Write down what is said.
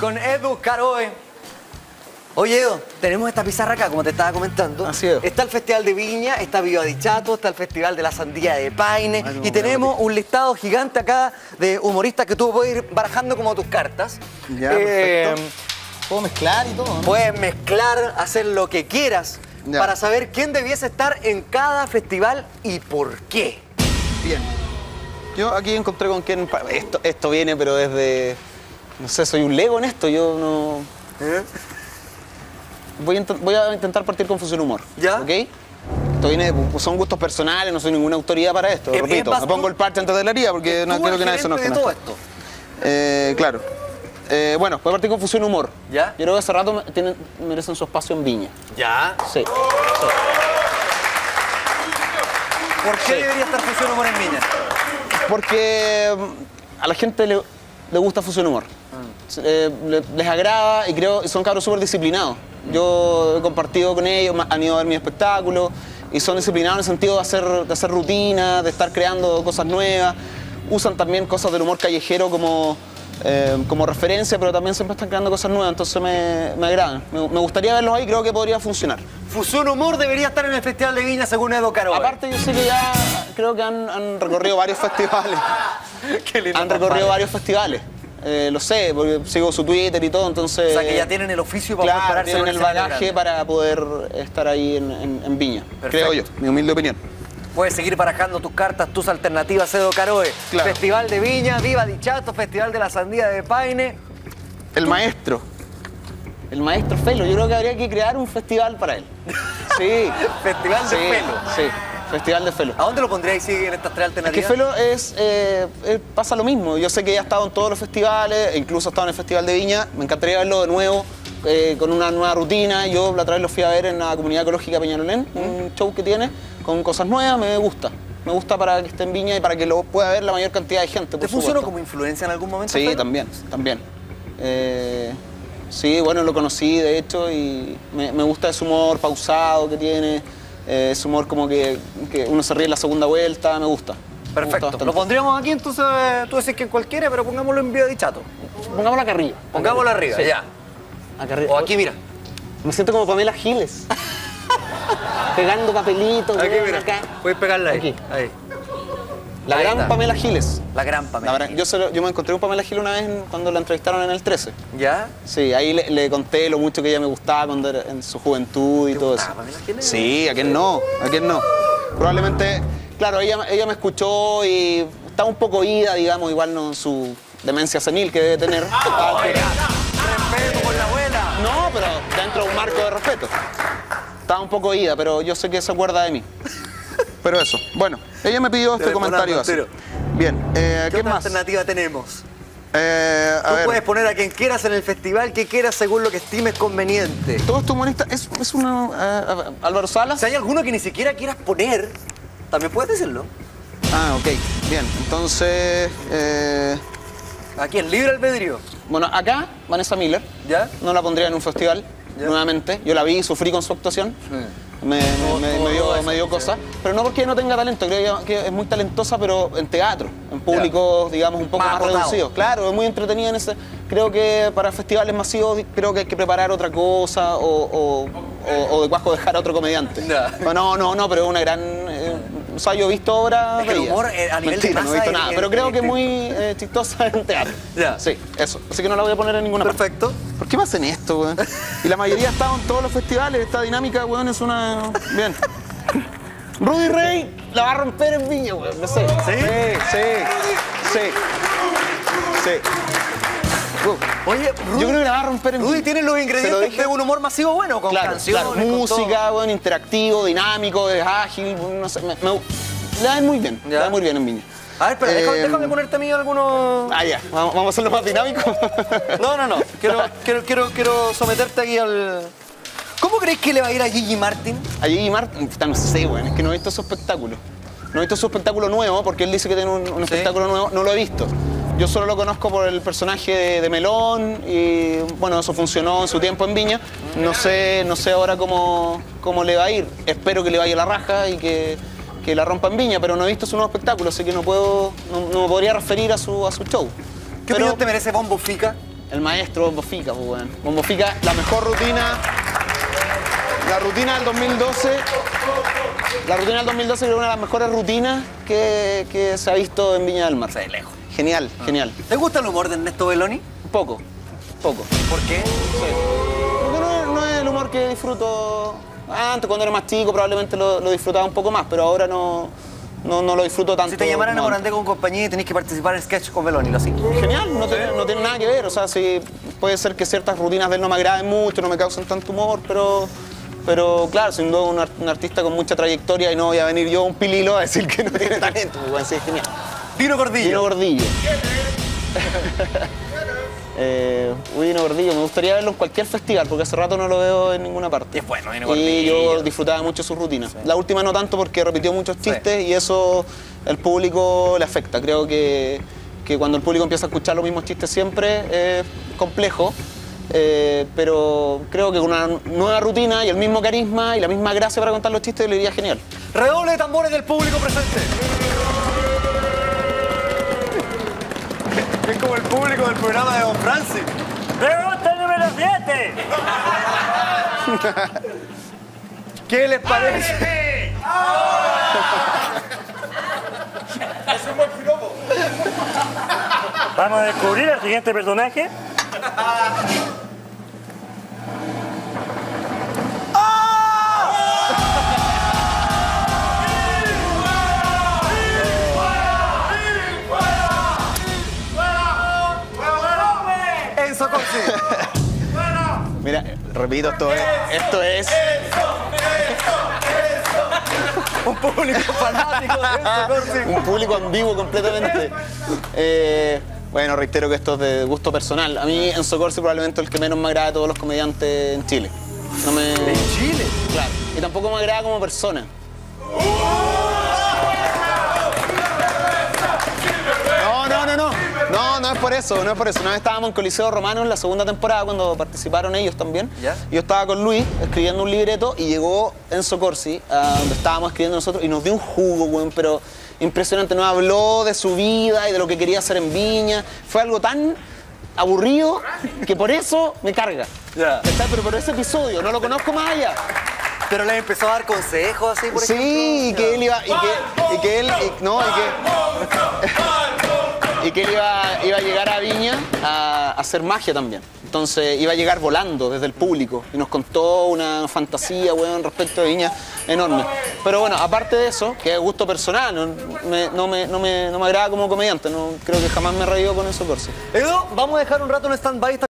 con Edu Caroe. Oye, Edu, tenemos esta pizarra acá, como te estaba comentando. Así es. Está el Festival de Viña, está Viva de Chato, está el Festival de la Sandía de Paine. Ay, no, y tenemos un listado gigante acá de humoristas que tú puedes ir barajando como tus cartas. Ya, Eh, perfecto. Puedo mezclar y todo, ¿no? Puedes mezclar, hacer lo que quieras Ya. para saber quién debiese estar en cada festival y por qué. Bien. Yo aquí encontré con quién. Esto, esto viene, pero desde. No sé, soy un lego en esto. Yo no. ¿Eh? Voy a, voy a intentar partir con Fusión Humor. Ya. ¿Ok? Esto viene, son gustos personales, no soy ninguna autoridad para esto. Eh, repito, me pongo el parche antes de la haría porque no quiero que nadie se enoje. de todo ¿no? esto. Eh, claro. Eh, bueno, voy a partir con Fusión Humor. Ya. Yo creo que hace rato tienen- merecen su espacio en Viña. Ya. Sí. ¿Por qué Sí. debería estar Fusión Humor en Viña? Porque mm, a la gente le, le gusta Fusión Humor. Mm. Eh, le- les agrada y creo son cabros súper disciplinados. Yo he compartido con ellos, han ido a ver mi espectáculo y son disciplinados en el sentido de hacer, de hacer rutina, de estar creando cosas nuevas. Usan también cosas del humor callejero como, eh, como referencia, pero también siempre están creando cosas nuevas, entonces me, me agradan. Me, me gustaría verlos ahí, creo que podría funcionar. Fusión Humor debería estar en el Festival de Viña según Edo Caro. Aparte yo sé que ya creo que han, han recorrido varios festivales. Qué lindo. Han recorrido compadre. varios festivales. Eh, lo sé, porque sigo su Twitter y todo, entonces. O sea, que ya tienen el oficio para poder claro, pararse tienen el bagaje para poder estar ahí en, en- en Viña. Perfecto. Creo yo, mi humilde opinión. Puedes seguir barajando tus cartas, tus alternativas, Edo Caroe. Claro. Festival de Viña, Viva Dichato, Festival de la Sandía de Paine. El maestro. El maestro Felo, yo creo que habría que crear un festival para él. Sí. Festival de sí, Felo. Sí, festival de Felo. ¿A dónde lo pondríais si en estas tres Es que alternativas? Felo es, eh, eh, pasa lo mismo. Yo sé que ya ha estado en todos los festivales, e incluso ha estado en el Festival de Viña. Me encantaría verlo de nuevo, eh, con una nueva rutina. Yo la otra vez lo fui a ver en la Comunidad Ecológica Peñalolén, un show que tiene con cosas nuevas, me gusta. Me gusta para que esté en Viña y para que lo pueda ver la mayor cantidad de gente. ¿Te funcionó como influencia en algún momento? Sí, también, también. Eh, sí, bueno, lo conocí de hecho y me, me gusta ese humor pausado que tiene, eh, ese humor como que, que uno se ríe en la segunda vuelta, me gusta. Me gusta Perfecto. Lo pondríamos aquí, entonces tú decís que en cualquiera, pero pongámoslo en Viva Dichato. Pongámoslo acá arriba. Pongámoslo arriba, Sí. ya. Acá arriba. O aquí, mira. Me siento como Pamela Giles. Pegando papelitos. Aquí, mira. acá. Puedes pegarla ahí. Aquí. Ahí. La gran. Pamela Giles. La gran La Pamela. yo, se lo- yo me encontré con Pamela Giles una vez en- cuando la entrevistaron en el 13. ¿Ya? Sí, ahí le, le conté lo mucho que ella me gustaba cuando era en su juventud y ¿Te todo gustaba eso. Pamela Giles? Sí, ¿a quién no? ¿A quién no? Probablemente, claro, ella, ella me escuchó y estaba un poco ida, digamos, igual no en su demencia senil que debe tener. Ah, Respeto por la abuela. No, pero dentro de un marco de respeto. Estaba un poco ida, pero yo sé que se acuerda de mí. Pero eso. Bueno, ella me pidió este comentario así. Bien, eh, ¿Qué ¿qué otra más? alternativa tenemos? Eh, a Tú ver, puedes poner a quien quieras en el festival que quieras según lo que estimes conveniente. todo este humorista es, es una... eh, Álvaro Salas. Si hay alguno que ni siquiera quieras poner, también puedes decirlo. Ah, ok. Bien, entonces... eh, Aquí en libre albedrío. bueno, acá, Vanessa Miller. ¿Ya? No la pondría en un festival Ya. nuevamente. Yo la vi y sufrí con su actuación. Me- Todo- me- todo me dio, me dio cosas. Pero no porque no tenga talento, creo que es muy talentosa, pero en teatro, en públicos, digamos, un poco Más más, acotado. reducidos. Claro, es muy entretenida en ese. Creo que para festivales masivos creo que hay que preparar otra cosa o, o, o- o de cuajo dejar a otro comediante. No, no, no, pero es una gran. O sea, yo he visto obras. Es que el humor, eh, a nivel de Mentira, no he visto nada. Pero creo es que es muy eh, chistosa en teatro. Ya. Sí, eso. Así que no la voy a poner en ninguna parte. Perfecto. ¿Por qué me hacen esto, weón? Y la mayoría ha estado en todos los festivales. Esta dinámica, weón, es una. Bien. Rudy Rey la va a romper en Viña, weón. No sé. ¿Sí? Sí, sí. Sí. Sí. Oye, Rudy, Yo creo que la va a romper en Rudy tiene los lo ingredientes de un humor masivo bueno, con Claro, canciones, claro. Música, weón, interactivo, dinámico, es ágil, no sé. Me, me- le va muy bien. Le va muy bien en Viña. A ver, pero Eh, déjame ponerte a mí algunos... Ah, ya. Vamos, vamos a hacerlo más dinámico. No, no, no. Quiero, quiero, quiero, quiero someterte aquí al... ¿Cómo crees que le va a ir a Gigi Martin? A Gigi Martin, no sé, weón, es que no he visto su espectáculo. No he visto su espectáculo nuevo porque él dice que tiene un, un espectáculo nuevo, no lo he visto. Yo solo lo conozco por el personaje de, de Melón y bueno, eso funcionó en su tiempo en Viña. No sé, no sé ahora cómo, cómo le va a ir. Espero que le vaya la raja y que, que la rompa en Viña, pero no he visto su nuevo espectáculo, así que no puedo, no, no me podría referir a su, a su show. ¿Qué Pero- opinión te merece Bombo Fica? El maestro Bombo Fica, pues, weón. Bombo Fica, la mejor rutina. La rutina del 2012. La rutina del 2012 creo que una de las mejores rutinas que, que se ha visto en Viña del Mar. De lejos. Genial, genial. ¿Te gusta el humor de Ernesto Beloni? Poco, poco. ¿Por qué? Porque no es, no es el humor que disfruto. Antes, cuando era más chico, probablemente lo, lo disfrutaba un poco más, pero ahora no, no, no lo disfruto tanto. Si te llamaran a Morandé con compañía y tenés que participar en sketch con Beloni, ¿lo así? Genial, no tiene, no tiene nada que ver. O sea, sí, puede ser que ciertas rutinas de él no me agraden mucho, no me causen tanto humor, pero, pero claro, sin duda un, ar- un artista con mucha trayectoria y no voy a venir yo un pililo a decir que no tiene talento. Pues, bueno, sí, es genial. Dino Gordillo. Dino Gordillo. Eh, uy, Dino Gordillo, me gustaría verlo en cualquier festival porque hace rato no lo veo en ninguna parte. Y es bueno, Dino Y Gordillo. yo disfrutaba mucho su rutina. La última no tanto porque repitió muchos chistes y eso el público le afecta. Creo que, que cuando el público empieza a escuchar los mismos chistes siempre es complejo. eh, pero creo que con una nueva rutina y el mismo carisma y la misma gracia para contar los chistes le iría genial. Redoble de tambores del público presente. Es como el público del programa de Don Francis. ¡Pregunta número 7! ¿Qué les parece? Vamos a descubrir al siguiente personaje. Mira, repito, esto es. Esto es Un público fanático de Corsi. un público ambiguo completamente. Eh, bueno, reitero que esto es de gusto personal. A mí Enzo Corsi probablemente el que menos me agrada de todos los comediantes en Chile. No me... En Chile. Claro. Y tampoco me agrada como persona. No, no, no. Es por eso, no es por eso. Una vez estábamos en Coliseo Romano en la segunda temporada cuando participaron ellos también. ¿Ya? Yo estaba con Luis escribiendo un libreto y llegó Enzo Corsi, a donde estábamos escribiendo nosotros, y nos dio un jugo, weón, pero impresionante. Nos habló de su vida y de lo que quería hacer en Viña. Fue algo tan aburrido que por eso me carga. Ya. ¿Cachai? Pero por ese episodio, no lo conozco más allá. Pero les empezó a dar consejos así, por Sí, y ejemplo. que él iba, y que, y que él, y- no, y que, y que él iba, iba a llegar a Viña a, a hacer magia también. Entonces iba a llegar volando desde el público y nos contó una fantasía, weón, respecto de Viña enorme. Pero bueno, aparte de eso, que es gusto personal, no me, no me, no me, no me agrada como comediante, no, creo que jamás me he reído con eso Corsi. Edu, vamos a dejar un rato en stand-by